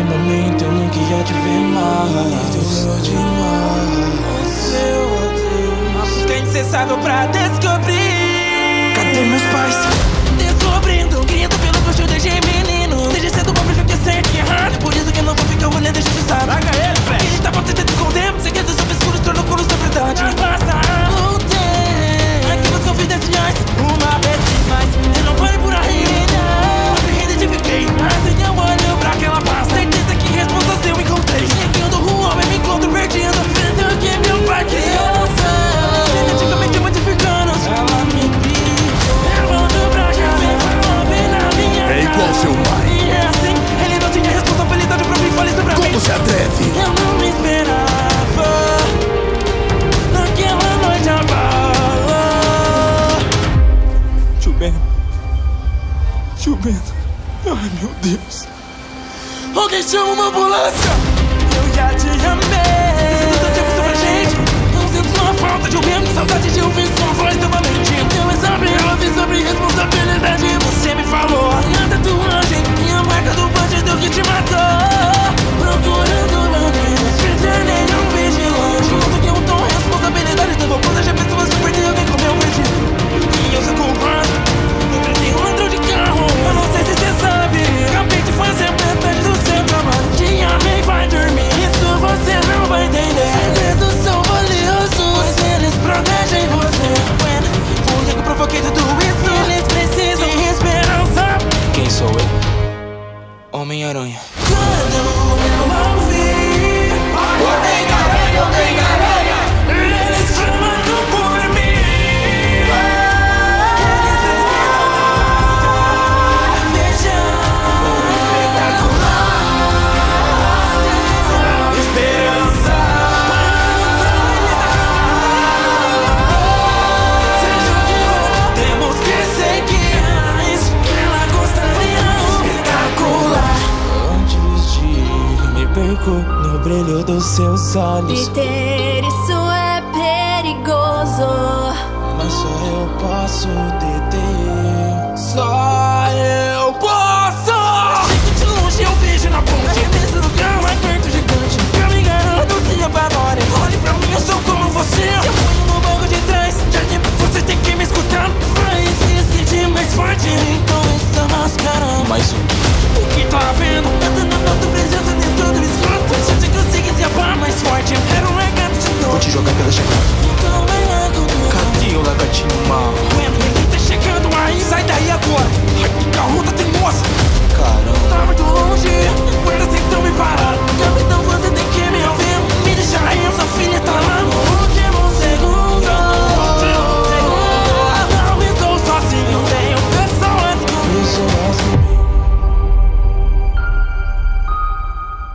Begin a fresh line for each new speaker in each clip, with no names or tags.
Naquele momento eu nunca ia te ver mais. Doeu demais. Meu Deus. Busca incessável pra descobrir. Cadê meus pais? Descobrindo Grito pelo puxo desde menino. Desde cedo pra já que sei que é errado. Por isso que eu não vou ficar olhando deixa eu saber. Larga ele, velho Ele tá tava tentando esconder segredos obscuros Meu Deus. Alguém chama uma ambulância! Eu já te amei. Isso tanta difícil pra gente. Eu sinto uma falta de um medo, saudade de ouvir sua voz novamente. Então é sobre ela, sobre responsabilidade. Você me falou. Minha tatuagem, minha marca do bandido que te matou. Procurando uma perco no brilho dos seus olhos.
E ter isso é perigoso.
Mas só eu posso deter.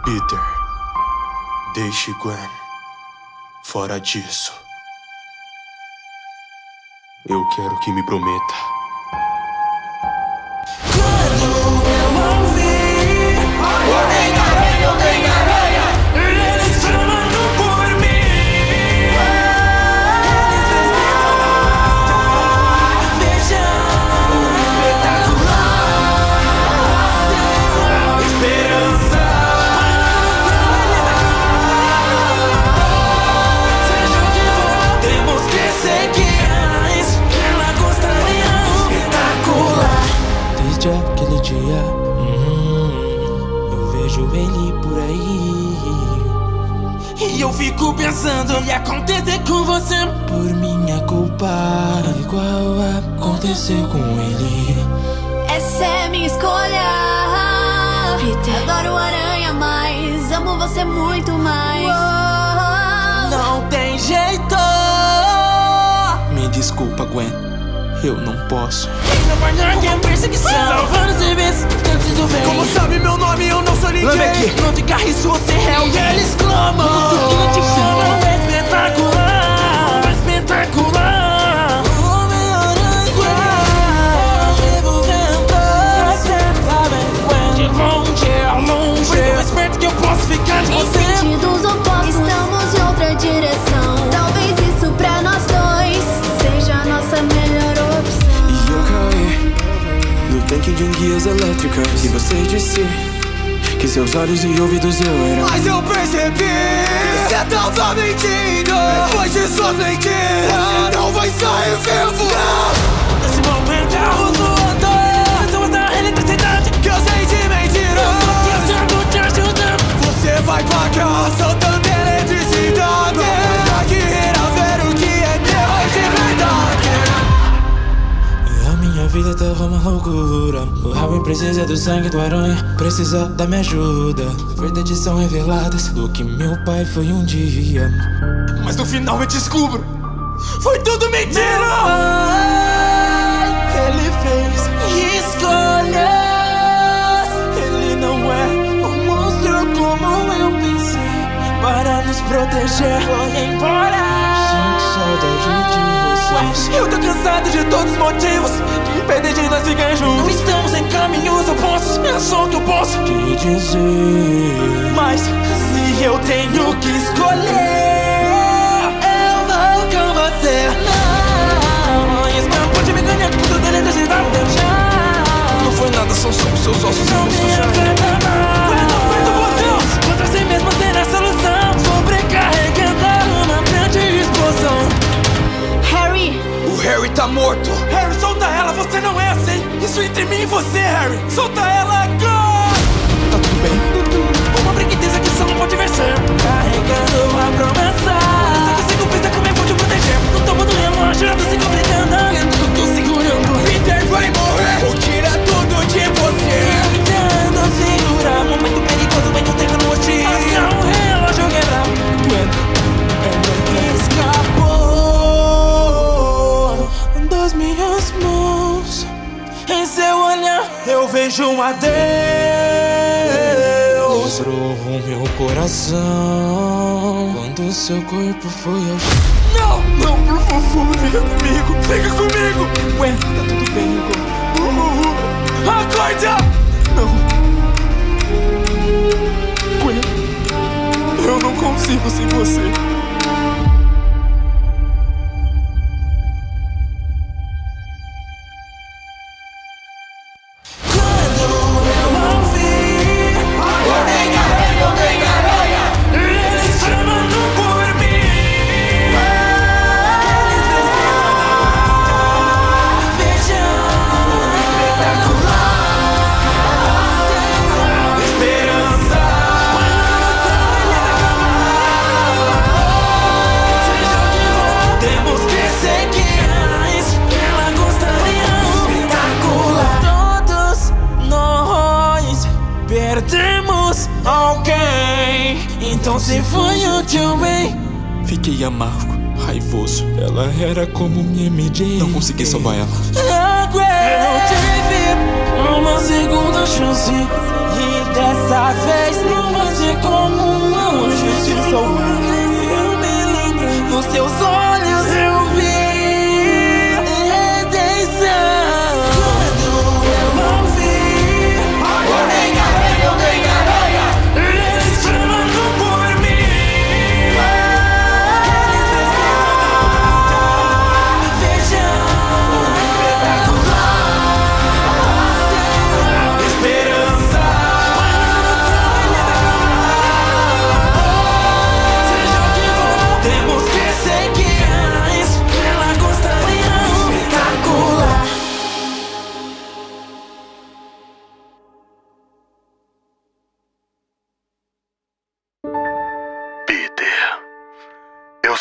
Peter, deixe Gwen fora disso. Eu quero que me prometa
dia. Hum, eu vejo ele por aí. E eu fico pensando me acontecer com você. Por minha culpa Igual aconteceu com ele.
Essa é minha escolha. Peter. Adoro aranha, mas amo você muito mais. Uou.
Não tem jeito. Me desculpa, Gwen. Eu não posso.
Como sabe meu nome, eu não sou ninguém.
Não te de
elétricas. E você disse
que seus olhos e ouvidos eu era
Mas eu percebi que você tá tava mentindo. Depois de suas mentiras Você não vai sair vivo.
Não! Precisa do sangue do aranha Precisa da minha ajuda. Verdades são reveladas Do que meu pai foi um dia. Mas no final eu descubro Foi tudo mentira! Ele fez escolhas proteger. Foi embora. Sinto saudade de vocês Eu tô cansado de todos os motivos. Que impedem de nós ficar juntos Não estamos em caminhos opostos. É só o que eu posso te dizer. Mas se eu tenho que escolher Eu vou com você mim e você, Harry. Solta ela agora.
Tá tudo bem?
Uma brinquedeira que só não pode vencer. Carregando a promessa. Só consigo pensar como eu vou te proteger. No topo do relógio, eu tô se complicando. Eu tô segurando
Peter vai morrer
um adeus. Quebrou o meu coração. Quando seu corpo foi ao chão. Não, não, por favor, fica comigo Fica comigo. Ué, tá tudo bem agora. Acorda! Não. Gwen Eu não consigo sem você Se foi o teu bem Fiquei amargo, raivoso. Ela era como minha MJ
Não consegui salvar ela.
Eu tive uma segunda chance. E dessa vez não vai ser como uma anjo te salvar. Eu me lembro Nos seus olhos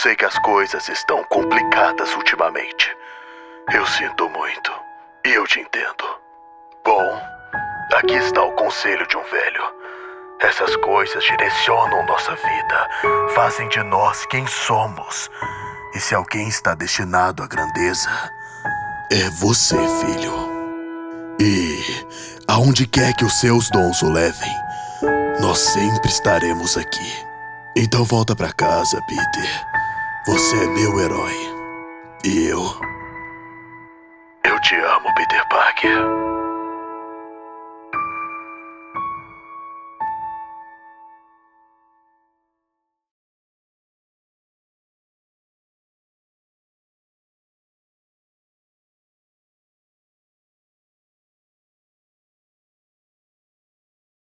sei que as coisas estão complicadas ultimamente. Eu sinto muito e eu te entendo. Bom, aqui está o conselho de um velho. Essas coisas direcionam nossa vida, fazem de nós quem somos. E se alguém está destinado à grandeza, é você, filho. E aonde quer que os seus dons o levem, nós sempre estaremos aqui. Então volta pra casa, Peter. Você é meu herói. E eu. Eu te amo, Peter Parker.